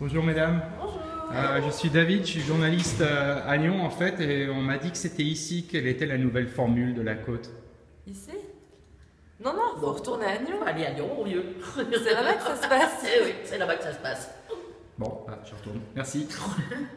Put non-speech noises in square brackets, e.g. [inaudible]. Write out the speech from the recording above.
Bonjour mesdames. Bonjour. Euh, je suis David, je suis journaliste euh, à Lyon en fait et on m'a dit que c'était ici quelle était la nouvelle formule de la côte. Ici? Non, non, faut retourner à Lyon. Allez à Lyon au mieux. C'est là-bas que ça se passe. [laughs] Eh oui, c'est là-bas que ça se passe. Bon, bah, je retourne. Merci. [laughs]